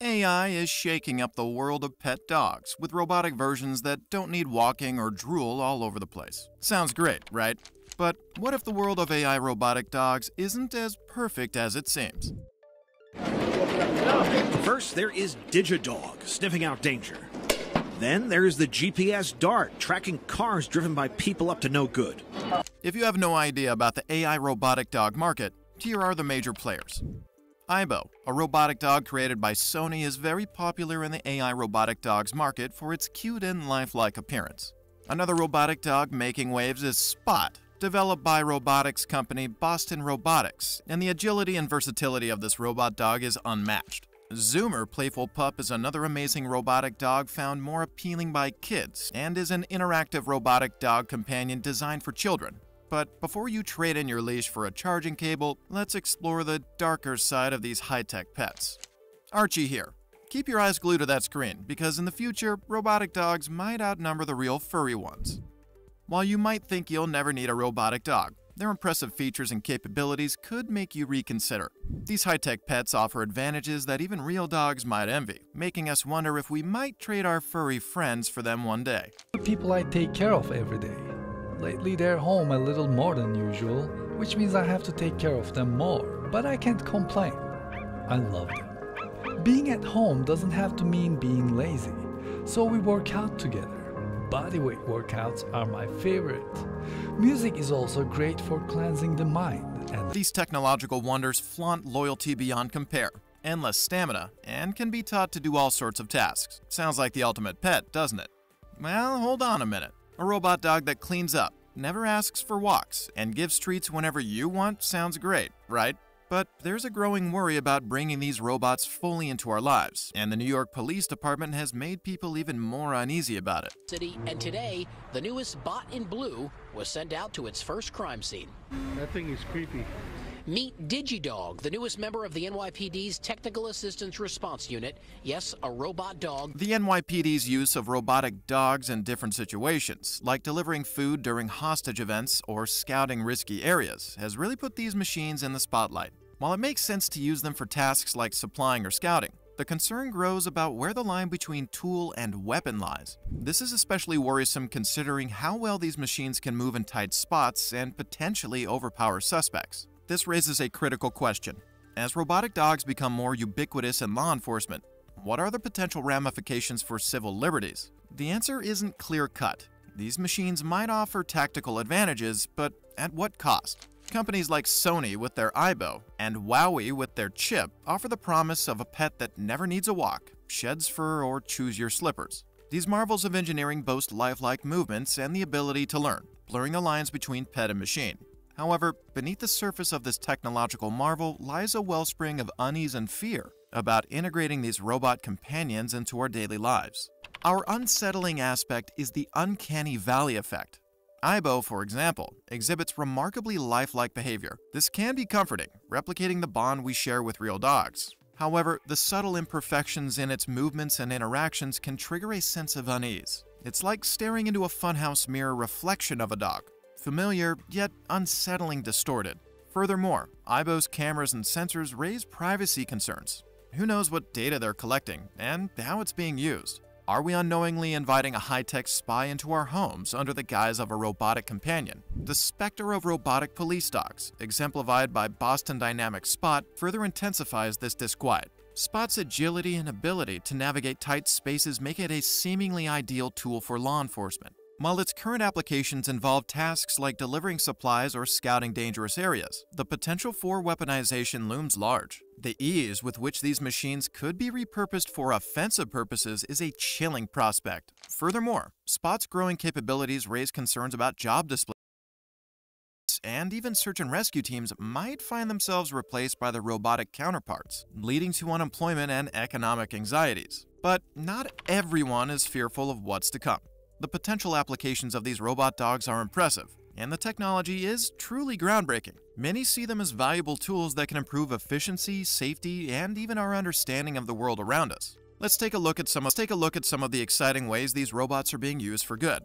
AI is shaking up the world of pet dogs with robotic versions that don't need walking or drool all over the place. Sounds great, right? But what if the world of AI robotic dogs isn't as perfect as it seems? First, there is DigiDog, sniffing out danger. Then there's the GPS Dart, tracking cars driven by people up to no good. If you have no idea about the AI robotic dog market, here are the major players. Aibo, a robotic dog created by Sony, is very popular in the AI robotic dogs market for its cute and lifelike appearance. Another robotic dog making waves is Spot, developed by robotics company Boston Robotics, and the agility and versatility of this robot dog is unmatched. Zoomer Playful Pup is another amazing robotic dog found more appealing by kids and is an interactive robotic dog companion designed for children. But before you trade in your leash for a charging cable, let's explore the darker side of these high tech pets. Archie here. Keep your eyes glued to that screen because in the future, robotic dogs might outnumber the real furry ones. While you might think you'll never need a robotic dog, their impressive features and capabilities could make you reconsider. These high tech pets offer advantages that even real dogs might envy, making us wonder if we might trade our furry friends for them one day. The people I take care of every day. Lately, they're home a little more than usual, which means I have to take care of them more, but I can't complain. I love them. Being at home doesn't have to mean being lazy, so we work out together. Bodyweight workouts are my favorite. Music is also great for cleansing the mind. And these technological wonders flaunt loyalty beyond compare, endless stamina, and can be taught to do all sorts of tasks. Sounds like the ultimate pet, doesn't it? Well, hold on a minute. A robot dog that cleans up, never asks for walks, and gives treats whenever you want sounds great, right? But there's a growing worry about bringing these robots fully into our lives, and the New York Police Department has made people even more uneasy about it. City, and today, the newest bot in blue was sent out to its first crime scene. That thing is creepy. Meet DigiDog, the newest member of the NYPD's Technical Assistance Response Unit. Yes, a robot dog. The NYPD's use of robotic dogs in different situations, like delivering food during hostage events or scouting risky areas, has really put these machines in the spotlight. While it makes sense to use them for tasks like supplying or scouting, the concern grows about where the line between tool and weapon lies. This is especially worrisome considering how well these machines can move in tight spots and potentially overpower suspects. This raises a critical question. As robotic dogs become more ubiquitous in law enforcement, what are the potential ramifications for civil liberties? The answer isn't clear cut. These machines might offer tactical advantages, but at what cost? Companies like Sony with their Aibo and WowWee with their Chip offer the promise of a pet that never needs a walk, sheds fur, or chews your slippers. These marvels of engineering boast lifelike movements and the ability to learn, blurring the lines between pet and machine. However, beneath the surface of this technological marvel lies a wellspring of unease and fear about integrating these robot companions into our daily lives. Our unsettling aspect is the uncanny valley effect. Aibo, for example, exhibits remarkably lifelike behavior. This can be comforting, replicating the bond we share with real dogs. However, the subtle imperfections in its movements and interactions can trigger a sense of unease. It's like staring into a funhouse mirror reflection of a dog, familiar yet unsettling distorted. Furthermore, Aibo's cameras and sensors raise privacy concerns. Who knows what data they're collecting and how it's being used? Are we unknowingly inviting a high tech spy into our homes under the guise of a robotic companion? The specter of robotic police dogs, exemplified by Boston Dynamics Spot, further intensifies this disquiet. Spot's agility and ability to navigate tight spaces make it a seemingly ideal tool for law enforcement. While its current applications involve tasks like delivering supplies or scouting dangerous areas, the potential for weaponization looms large. The ease with which these machines could be repurposed for offensive purposes is a chilling prospect. Furthermore, Spot's growing capabilities raise concerns about job displacement and even search and rescue teams might find themselves replaced by their robotic counterparts, leading to unemployment and economic anxieties. But not everyone is fearful of what's to come. The potential applications of these robot dogs are impressive, and the technology is truly groundbreaking. Many see them as valuable tools that can improve efficiency, safety, and even our understanding of the world around us. Let's take a look at some, let's take a look at some of the exciting ways these robots are being used for good.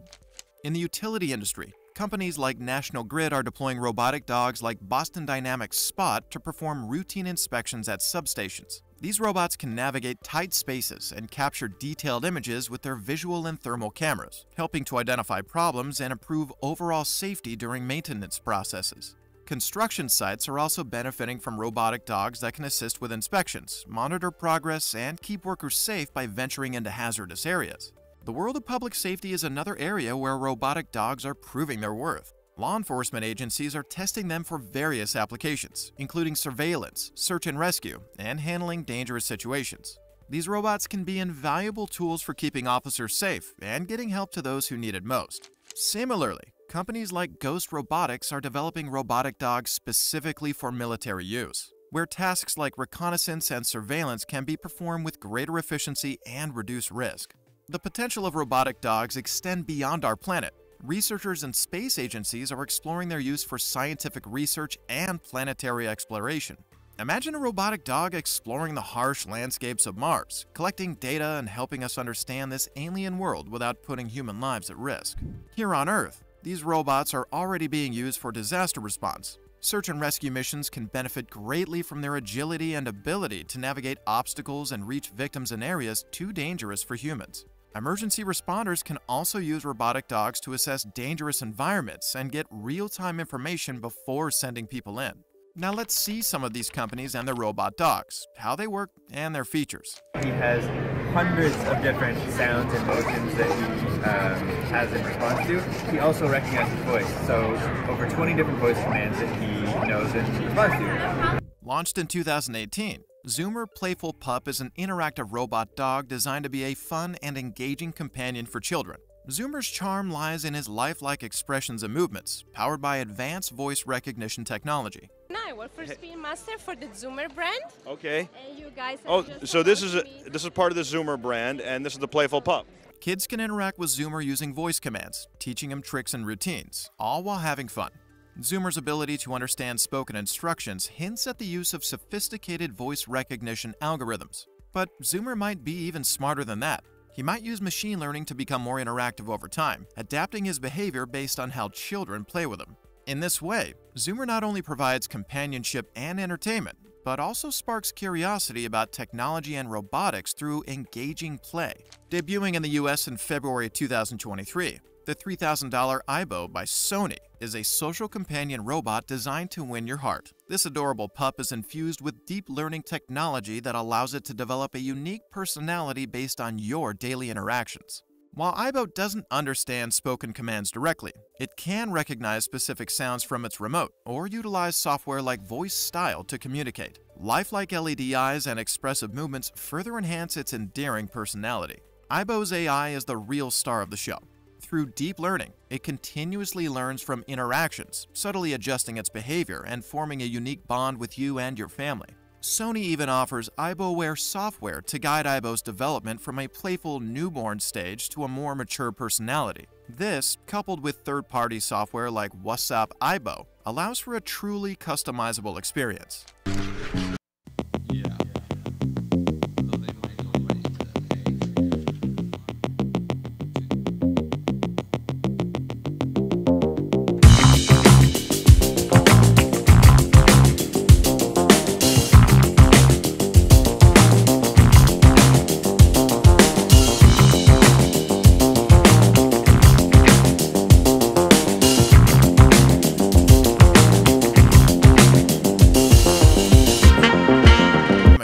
In the utility industry, companies like National Grid are deploying robotic dogs like Boston Dynamics Spot to perform routine inspections at substations. These robots can navigate tight spaces and capture detailed images with their visual and thermal cameras, helping to identify problems and improve overall safety during maintenance processes. Construction sites are also benefiting from robotic dogs that can assist with inspections, monitor progress, and keep workers safe by venturing into hazardous areas. The world of public safety is another area where robotic dogs are proving their worth. Law enforcement agencies are testing them for various applications, including surveillance, search and rescue, and handling dangerous situations. These robots can be invaluable tools for keeping officers safe and getting help to those who need it most. Similarly, companies like Ghost Robotics are developing robotic dogs specifically for military use, where tasks like reconnaissance and surveillance can be performed with greater efficiency and reduced risk. The potential of robotic dogs extend beyond our planet. Researchers and space agencies are exploring their use for scientific research and planetary exploration. Imagine a robotic dog exploring the harsh landscapes of Mars, collecting data and helping us understand this alien world without putting human lives at risk. Here on Earth, these robots are already being used for disaster response. Search and rescue missions can benefit greatly from their agility and ability to navigate obstacles and reach victims in areas too dangerous for humans. Emergency responders can also use robotic dogs to assess dangerous environments and get real time information before sending people in. Now let's see some of these companies and their robot dogs, how they work, and their features. He has hundreds of different sounds and motions that he um, has in response to. He also recognizes voice, so over 20 different voice commands that he knows and responds to. Launched in 2018, Zoomer Playful Pup is an interactive robot dog designed to be a fun and engaging companion for children. Zoomer's charm lies in his lifelike expressions and movements, powered by advanced voice recognition technology. I work for Spin Master for the Zoomer brand. Okay. And you guys Oh, so this is a, this is part of the Zoomer brand, and this is the Playful Pup. Kids can interact with Zoomer using voice commands, teaching him tricks and routines, all while having fun. Zoomer's ability to understand spoken instructions hints at the use of sophisticated voice recognition algorithms. But Zoomer might be even smarter than that. He might use machine learning to become more interactive over time, adapting his behavior based on how children play with him. In this way, Zoomer not only provides companionship and entertainment, but also sparks curiosity about technology and robotics through engaging play. Debuting in the US in February 2023, the $3,000 Aibo by Sony is a social companion robot designed to win your heart. This adorable pup is infused with deep learning technology that allows it to develop a unique personality based on your daily interactions. While Aibo doesn't understand spoken commands directly, it can recognize specific sounds from its remote or utilize software like Voice Style to communicate. Lifelike LED eyes and expressive movements further enhance its endearing personality. Aibo's AI is the real star of the show. Through deep learning, it continuously learns from interactions, subtly adjusting its behavior and forming a unique bond with you and your family. Sony even offers AIBOware software to guide Aibo's development from a playful newborn stage to a more mature personality. This, coupled with third party software like WhatsApp Aibo, allows for a truly customizable experience.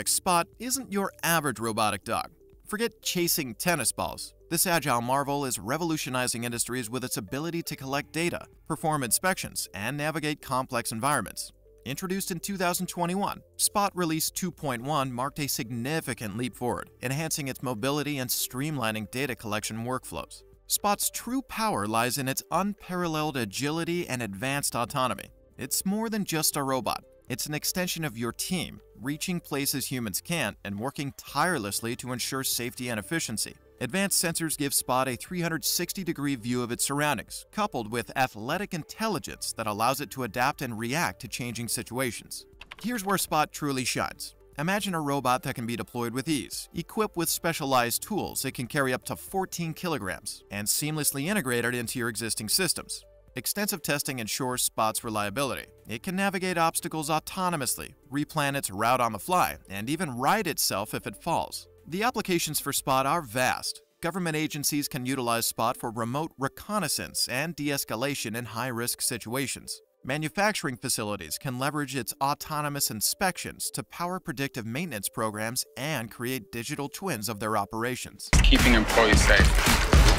Spot isn't your average robotic dog. Forget chasing tennis balls. This agile marvel is revolutionizing industries with its ability to collect data, perform inspections, and navigate complex environments. Introduced in 2021, Spot Release 2.1 marked a significant leap forward, enhancing its mobility and streamlining data collection workflows. Spot's true power lies in its unparalleled agility and advanced autonomy. It's more than just a robot. It's an extension of your team, reaching places humans can't and working tirelessly to ensure safety and efficiency. Advanced sensors give Spot a 360 degree view of its surroundings, coupled with athletic intelligence that allows it to adapt and react to changing situations. Here's where Spot truly shines. Imagine a robot that can be deployed with ease, equipped with specialized tools it can carry up to 14 kilograms, and seamlessly integrated into your existing systems. Extensive testing ensures Spot's reliability. It can navigate obstacles autonomously, replan its route on the fly, and even ride itself if it falls. The applications for Spot are vast. Government agencies can utilize Spot for remote reconnaissance and de escalation in high risk situations. Manufacturing facilities can leverage its autonomous inspections to power predictive maintenance programs and create digital twins of their operations. Keeping employees safe.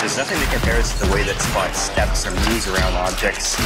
There's nothing that compares to the way that Spot steps or moves around objects.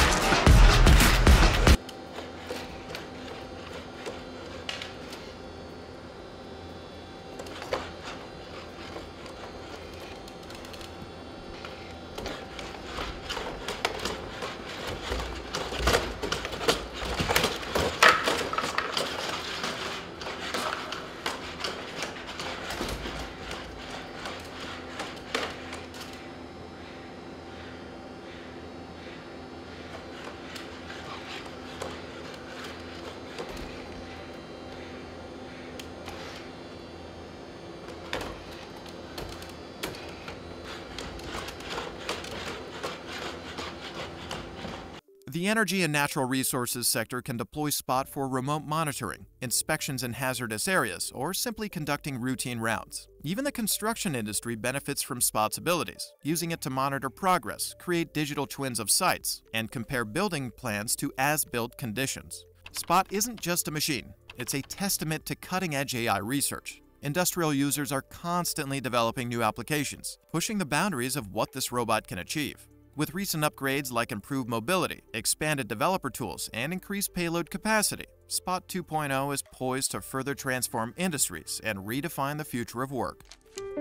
The energy and natural resources sector can deploy SPOT for remote monitoring, inspections in hazardous areas, or simply conducting routine routes. Even the construction industry benefits from SPOT's abilities, using it to monitor progress, create digital twins of sites, and compare building plans to as-built conditions. SPOT isn't just a machine, it's a testament to cutting-edge AI research. Industrial users are constantly developing new applications, pushing the boundaries of what this robot can achieve. With recent upgrades like improved mobility, expanded developer tools, and increased payload capacity, Spot 2.0 is poised to further transform industries and redefine the future of work.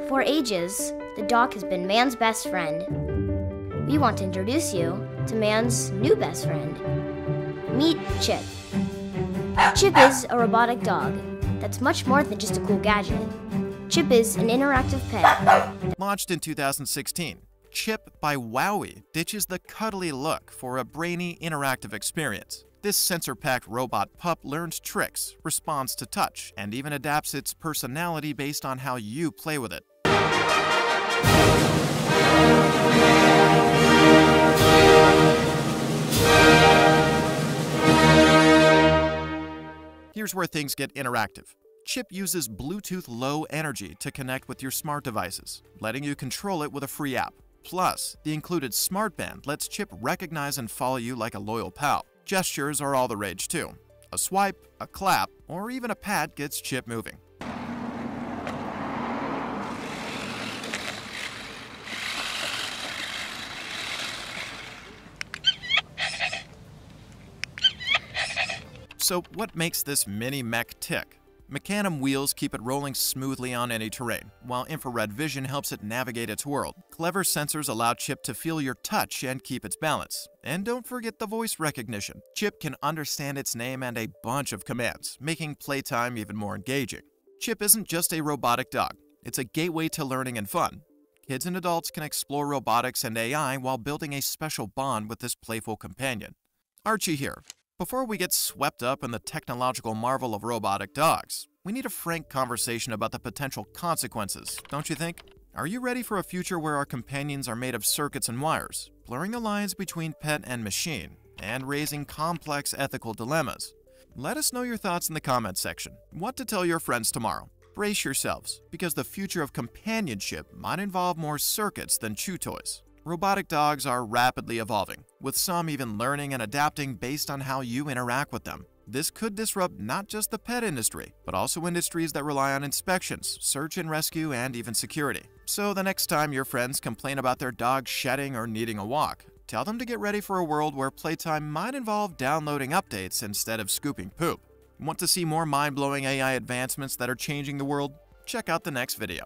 For ages, the dog has been man's best friend. We want to introduce you to man's new best friend. Meet Chip. Chip is a robotic dog that's much more than just a cool gadget. Chip is an interactive pet. Launched in 2016, Chip by WowWee ditches the cuddly look for a brainy, interactive experience. This sensor packed robot pup learns tricks, responds to touch, and even adapts its personality based on how you play with it. Here's where things get interactive. Chip uses Bluetooth Low Energy to connect with your smart devices, letting you control it with a free app. Plus, the included smartband lets Chip recognize and follow you like a loyal pal. Gestures are all the rage too. A swipe, a clap, or even a pat gets Chip moving. So what makes this mini mech tick? Mecanum wheels keep it rolling smoothly on any terrain, while infrared vision helps it navigate its world. Clever sensors allow Chip to feel your touch and keep its balance. And don't forget the voice recognition. Chip can understand its name and a bunch of commands, making playtime even more engaging. Chip isn't just a robotic dog, it's a gateway to learning and fun. Kids and adults can explore robotics and AI while building a special bond with this playful companion. Archie here. Before we get swept up in the technological marvel of robotic dogs, we need a frank conversation about the potential consequences, don't you think? Are you ready for a future where our companions are made of circuits and wires, blurring the lines between pet and machine, and raising complex ethical dilemmas? Let us know your thoughts in the comments section. What to tell your friends tomorrow. Brace yourselves, because the future of companionship might involve more circuits than chew toys. Robotic dogs are rapidly evolving, with some even learning and adapting based on how you interact with them. This could disrupt not just the pet industry, but also industries that rely on inspections, search and rescue, and even security. So the next time your friends complain about their dog shedding or needing a walk, tell them to get ready for a world where playtime might involve downloading updates instead of scooping poop. Want to see more mind-blowing AI advancements that are changing the world? Check out the next video.